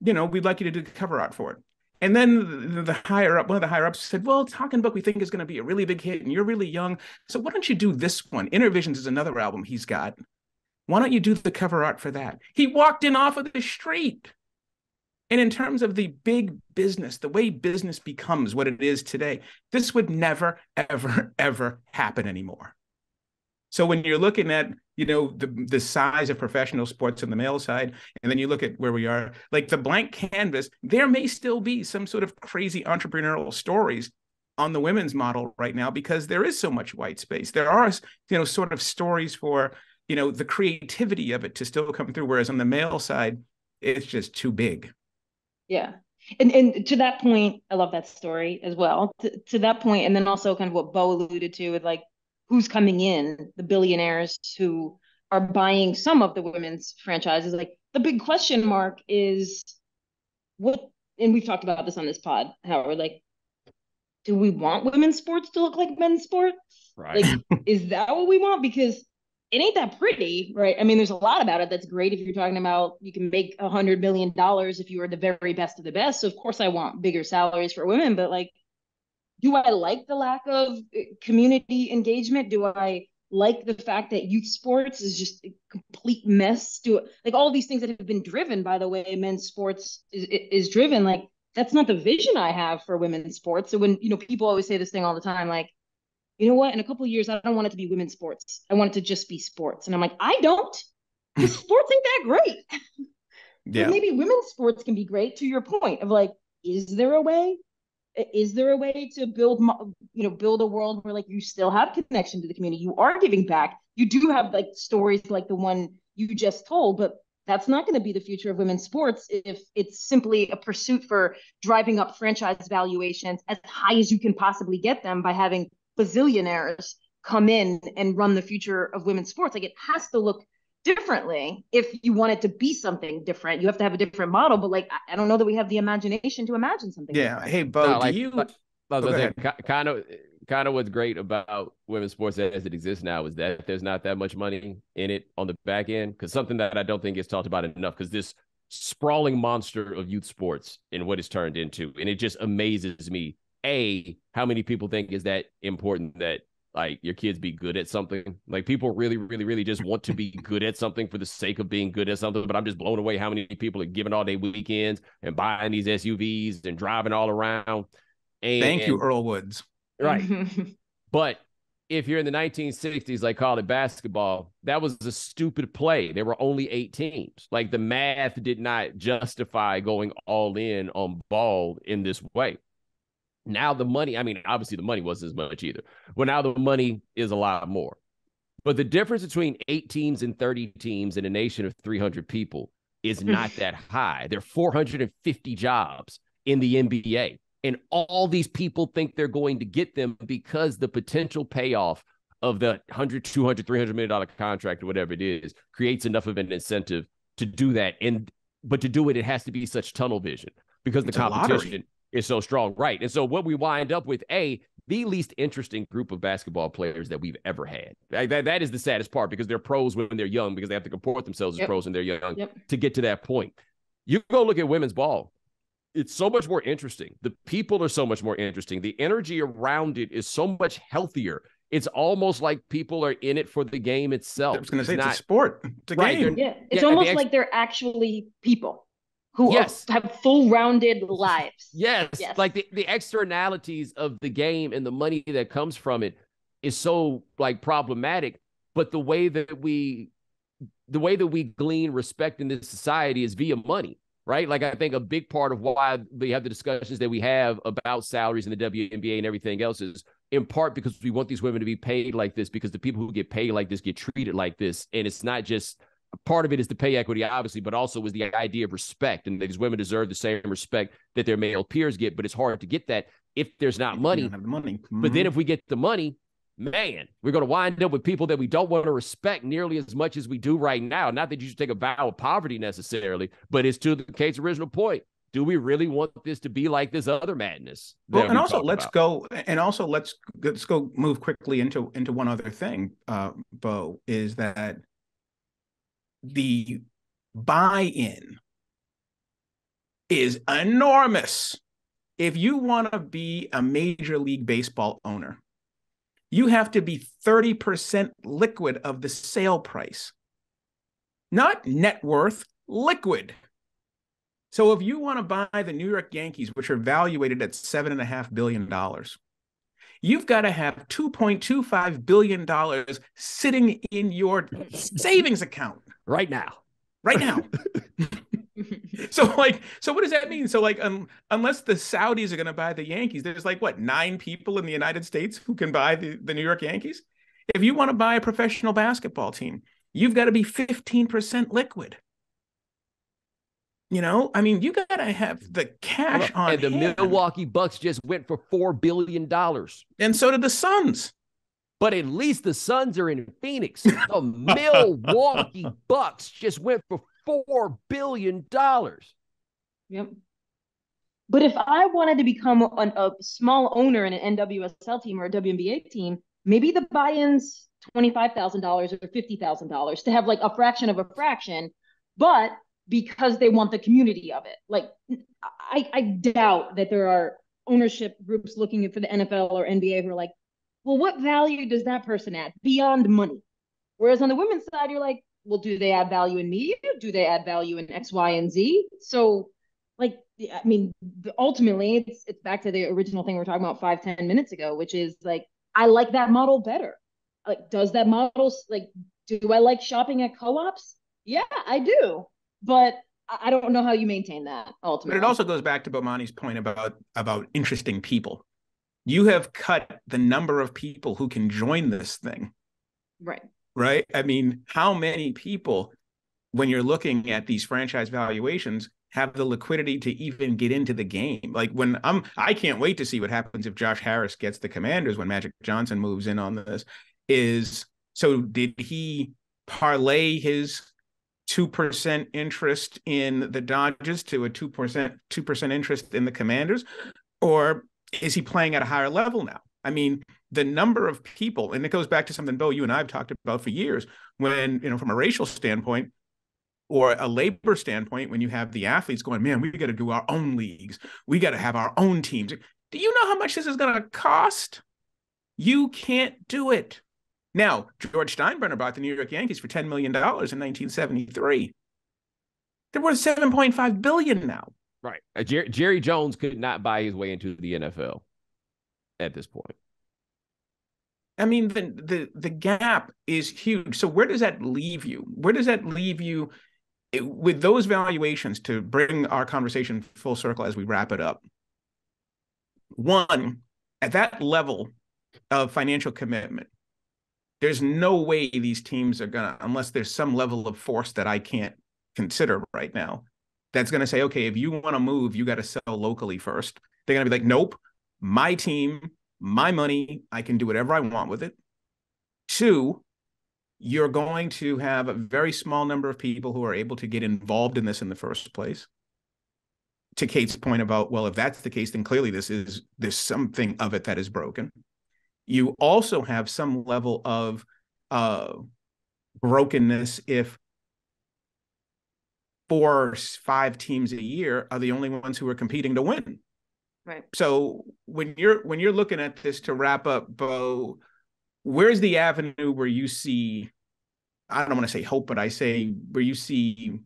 you know, we'd like you to do the cover art for it. And then the, the, higher up, one of the higher ups said, Well, Talking Book we think is going to be a really big hit, and you're really young. So why don't you do this one? Innervisions is another album he's got. Why don't you do the cover art for that? He walked in off of the street. And in terms of the big business, the way business becomes what it is today, this would never, ever, ever happen anymore. So when you're looking at you know the the size of professional sports on the male side, and then you look at where we are, like the blank canvas, there may still be some sort of crazy entrepreneurial stories on the women's model right now because there is so much white space. There are you know sort of stories for you know the creativity of it to still come through, whereas on the male side, it's just too big. Yeah. and and to that point, I love that story as well. To, to that point, and then also kind of what Bo alluded to with like who's coming in, the billionaires who are buying some of the women's franchises. Like the big question mark is what, and we've talked about this on this pod, Howard. Like, do we want women's sports to look like men's sports? Right. Like, is that what we want? Because it ain't that pretty, right? I mean, there's a lot about it that's great. If you're talking about you can make a hundred million dollars if you are the very best of the best. So of course I want bigger salaries for women, but like, do I like the lack of uh, community engagement? Do I like the fact that youth sports is just a complete mess? Do like all these things that have been driven by the way men's sports is is driven? Like that's not the vision I have for women's sports. So when you know people always say this thing all the time, like you know what? In a couple of years, I don't want it to be women's sports. I want it to just be sports. And I'm like, I don't. sports ain't that great. yeah. Maybe women's sports can be great. To your point of like, is there a way? Is there a way to build, you know, build a world where like you still have connection to the community? You are giving back. You do have like stories like the one you just told, but that's not going to be the future of women's sports if it's simply a pursuit for driving up franchise valuations as high as you can possibly get them by having bazillionaires come in and run the future of women's sports. Like it has to look differently if you want it to be something different. You have to have a different model, but like I don't know that we have the imagination to imagine something. Yeah. Different. Hey, Bo, no, like, you? Like, I was say, kind of, kind of what's great about women's sports as it exists now is that there's not that much money in it on the back end. Because something that I don't think gets talked about enough, because this sprawling monster of youth sports and what it's turned into, and it just amazes me a how many people think is that important that like your kids be good at something. Like people really really really just want to be good at something for the sake of being good at something but i'm just blown away how many people are giving all day weekends and buying these suvs and driving all around. And, thank you earl woods. Right. But if you're in the 1960s like call it basketball that was a stupid play. There were only eight teams. Like the math did not justify going all in on ball in this way now the money, I mean, obviously the money wasn't as much either. Well, now the money is a lot more. But the difference between eight teams and 30 teams in a nation of 300 people is not that high. There are 450 jobs in the NBA. And all these people think they're going to get them because the potential payoff of the 100, 200, 300 million dollar contract or whatever it is creates enough of an incentive to do that. And but to do it, it has to be such tunnel vision because it's the competition is so strong. Right. And so what we wind up with, A, the least interesting group of basketball players that we've ever had. That, that is the saddest part because they're pros when they're young because they have to comport themselves yep. as pros when they're young yep. to get to that point. You go look at women's ball. It's so much more interesting. The people are so much more interesting. The energy around it is so much healthier. It's almost like people are in it for the game itself. I was going to say it's, not, a sport. It's a right, game. Yeah, it's yeah, almost ex- like they're actually people who yes. have full rounded lives. Yes. yes. Like the, the externalities of the game and the money that comes from it is so like problematic. But the way that we the way that we glean respect in this society is via money, right? Like I think a big part of why we have the discussions that we have about salaries in the WNBA and everything else is in part because we want these women to be paid like this because the people who get paid like this get treated like this. And it's not just part of it is the pay equity, obviously, but also is the idea of respect. And these women deserve the same respect that their male peers get, but it's hard to get that if there's not money. have the money. Mm-hmm. But then mm-hmm. if we get the money, man, we're going to wind up with people that we don't want to respect nearly as much as we do right now. Not that you should take a vow of poverty necessarily, but it's to the Kate's original point. Do we really want this to be like this other madness? Well, and also let's about? go and also let's let's go move quickly into into one other thing, uh, Bo, is that the buy-in is enormous. If you want to be a major league baseball owner, you have to be 30% liquid of the sale price, not net worth, liquid. So if you want to buy the New York Yankees, which are valuated at $7.5 billion, you've got to have $2.25 billion sitting in your savings account right now. Right now. so like so what does that mean so like um, unless the saudis are going to buy the yankees there's like what nine people in the united states who can buy the, the new york yankees if you want to buy a professional basketball team you've got to be 15% liquid You know, I mean, you gotta have the cash on. And the hand. Milwaukee Bucks just went for four billion dollars. And so did the Suns. But at least the Suns are in Phoenix. The Milwaukee Bucks just went for four billion dollars. Yep. But if I wanted to become an, a small owner in an NWSL team or a WNBA team, maybe the buy-ins twenty-five thousand dollars or fifty thousand dollars to have like a fraction of a fraction, but because they want the community of it. Like I, I doubt that there are ownership groups looking for the NFL or NBA who are like, well, what value does that person add beyond money? Whereas on the women's side, you're like, well, do they add value in media? Do they add value in X, Y, and Z? So, like, I mean, ultimately, it's it's back to the original thing we are talking about five, ten minutes ago, which is like, I like that model better. Like, does that model like? Do I like shopping at co-ops? Yeah, I do but I don't know how you maintain that ultimately. But it also goes back to Bomani's point about about interesting people. You have cut the number of people who can join this thing. Right. Right. I mean, how many people, when you're looking at these franchise valuations, have the liquidity to even get into the game? Like when I'm, I can't wait to see what happens if Josh Harris gets the Commanders when Magic Johnson moves in on this. Is so did he parlay his 2% interest in the Dodgers to a 2% 2% interest in the Commanders or is he playing at a higher level now? I mean, the number of people and it goes back to something Bo you and I've talked about for years when, you know, from a racial standpoint or a labor standpoint when you have the athletes going, "Man, we got to do our own leagues. We got to have our own teams." Do you know how much this is going to cost? You can't do it. Now, George Steinbrenner bought the New York Yankees for $10 million in 1973. They're worth 7.5 billion now. Right. Uh, Jer- Jerry Jones could not buy his way into the NFL at this point. I mean, the the the gap is huge. So where does that leave you? Where does that leave you with those valuations to bring our conversation full circle as we wrap it up? One, at that level of financial commitment, there's no way these teams are gonna unless there's some level of force that I can't consider right now that's gonna say, okay, if you want to move, you got to sell locally first. They're gonna be like, nope, my team, my money, I can do whatever I want with it. Two, you're going to have a very small number of people who are able to get involved in this in the first place. To Kate's point about, well, if that's the case, then clearly this is there's something of it that is broken you also have some level of uh, brokenness if four or five teams a year are the only ones who are competing to win. Right. So when you're when you're looking at this to wrap up, Bo, where's the avenue where you see, I don't want to say hope, but I say where you see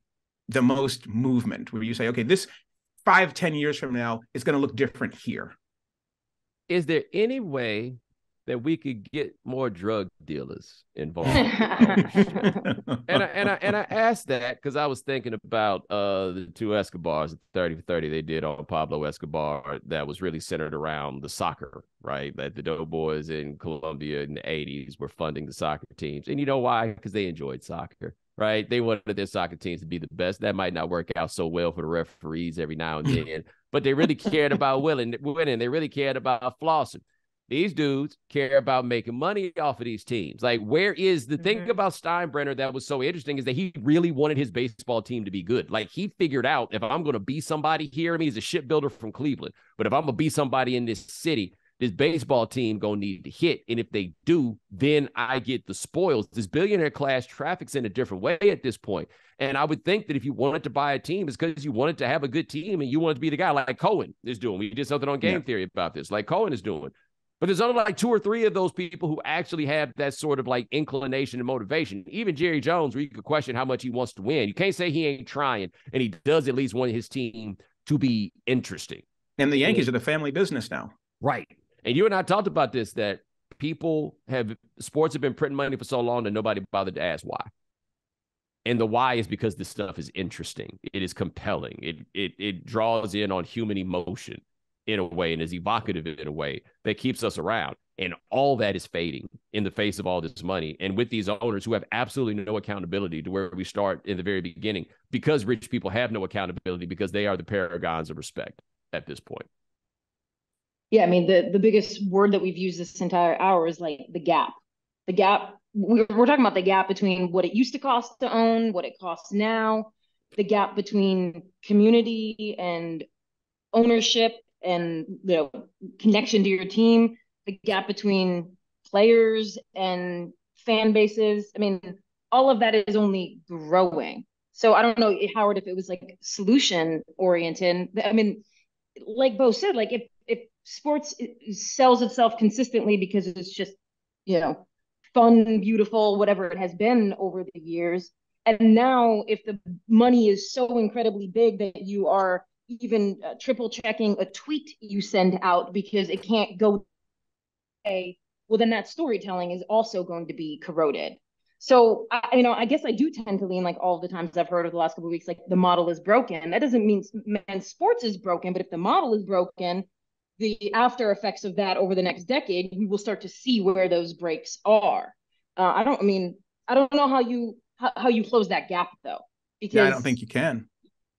the most movement, where you say, okay, this five, ten years from now is going to look different here. Is there any way that we could get more drug dealers involved. and I and I and I asked that because I was thinking about uh the two Escobars, 30 for 30 they did on Pablo Escobar that was really centered around the soccer, right? That the Doughboys in Colombia in the 80s were funding the soccer teams. And you know why? Because they enjoyed soccer. Right. They wanted their soccer teams to be the best. That might not work out so well for the referees every now and then, but they really cared about winning. Winning. They really cared about flossing these dudes care about making money off of these teams. Like, where is the mm-hmm. thing about Steinbrenner that was so interesting is that he really wanted his baseball team to be good. Like, he figured out if I'm going to be somebody here, I mean, he's a shipbuilder from Cleveland, but if I'm going to be somebody in this city, this baseball team going to need to hit. And if they do, then I get the spoils. This billionaire class traffics in a different way at this point. And I would think that if you wanted to buy a team, it's because you wanted to have a good team and you wanted to be the guy like Cohen is doing. We did something on game yeah. theory about this, like Cohen is doing. But there's only like two or three of those people who actually have that sort of like inclination and motivation. Even Jerry Jones, where you could question how much he wants to win. You can't say he ain't trying, and he does at least want his team to be interesting. And the Yankees and, are the family business now. Right. And you and I talked about this that people have sports have been printing money for so long that nobody bothered to ask why. And the why is because this stuff is interesting. It is compelling. It it it draws in on human emotion in a way and is evocative in a way that keeps us around. And all that is fading in the face of all this money. And with these owners who have absolutely no accountability to where we start in the very beginning because rich people have no accountability because they are the paragons of respect at this point. Yeah i mean the the biggest word that we've used this entire hour is like the gap. The gap we're, we're talking about the gap between what it used to cost to own what it costs now the gap between community and ownership and you know connection to your team the gap between players and fan bases. I mean all of that is only growing. So i don't know howard if it was like solution oriented. I mean like bo said like if if sports sells itself consistently because it's just you know fun beautiful whatever it has been over the years and now, if the money is so incredibly big that you are even uh, triple checking a tweet you send out because it can't go a well then that storytelling is also going to be corroded so I, you know i guess i do tend to lean like all the times i've heard over the last couple of weeks like the model is broken that doesn't mean men's sports is broken but if the model is broken the after effects of that over the next decade we will start to see where those breaks are uh, i don't i mean i don't know how you how, how you close that gap though. Because yeah, I don't think you can.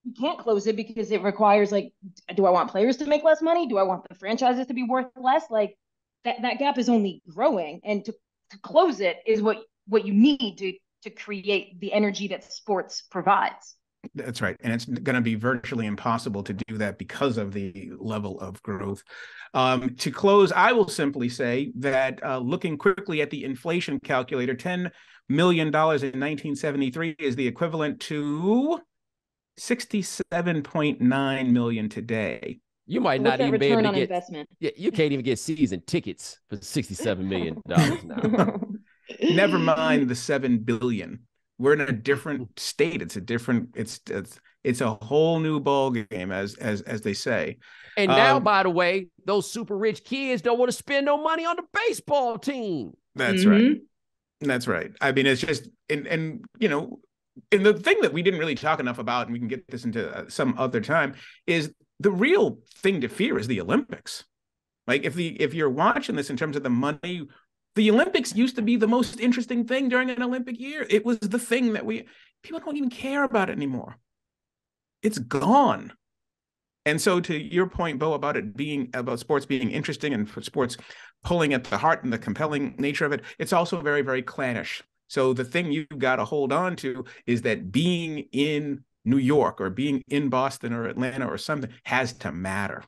You can't close it because it requires like, do I want players to make less money? Do I want the franchises to be worth less? Like that that gap is only growing, and to to close it is what what you need to to create the energy that sports provides. That's right. And it's going to be virtually impossible to do that because of the level of growth. Um, to close, I will simply say that uh, looking quickly at the inflation calculator, 10 million dollars in 1973 is the equivalent to 67.9 million today. You might not even be able to get investment. Yeah, you can't even get season tickets for 67 million dollars now. Never mind the 7 billion. We're in a different state. It's a different it's it's it's a whole new ball game as as as they say. And now um, by the way, those super rich kids don't want to spend no money on the baseball team. That's mm-hmm. right. That's right. I mean, it's just and and you know, and the thing that we didn't really talk enough about, and we can get this into uh, some other time, is the real thing to fear is the Olympics. Like if the if you're watching this in terms of the money, the Olympics used to be the most interesting thing during an Olympic year. It was the thing that we people don't even care about it anymore. It's gone. And so, to your point, Bo, about it being about sports being interesting and sports pulling at the heart and the compelling nature of it, it's also very, very clannish. So the thing you've got to hold on to is that being in New York or being in Boston or Atlanta or something has to matter.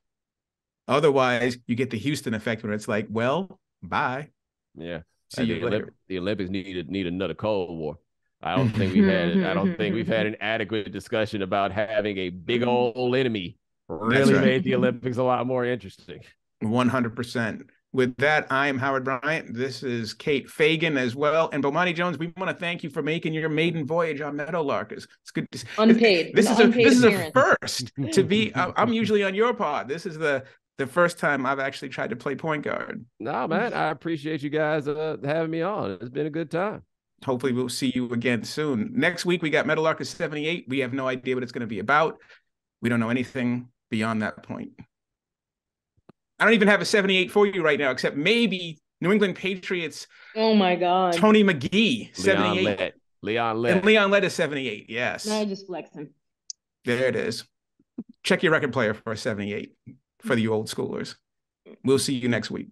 Otherwise, you get the Houston effect where it's like, well, bye. Yeah. See you the, Olymp- the Olympics need need another Cold War. I don't think we've had I don't think we've had an adequate discussion about having a big mm-hmm. old enemy really right. made the Olympics a lot more interesting. 100%. With that, I am Howard Bryant. This is Kate Fagan as well. And Bomani Jones, we want to thank you for making your maiden voyage on Meadowlarkers. It's good. To, unpaid. This is a this is a first to be. I'm usually on your pod. This is the the first time I've actually tried to play point guard. No, man, I appreciate you guys uh, having me on. It's been a good time. Hopefully, we'll see you again soon. Next week, we got Meadowlarkers 78. We have no idea what it's going to be about. We don't know anything beyond that point. I don't even have a 78 for you right now, except maybe New England Patriots. Oh my God. Tony McGee, 78. Leon Lett. Leon Lett. And Leon Lett is 78. Yes. No, I just flex him. There it is. Check your record player for a 78 for the old schoolers. We'll see you next week.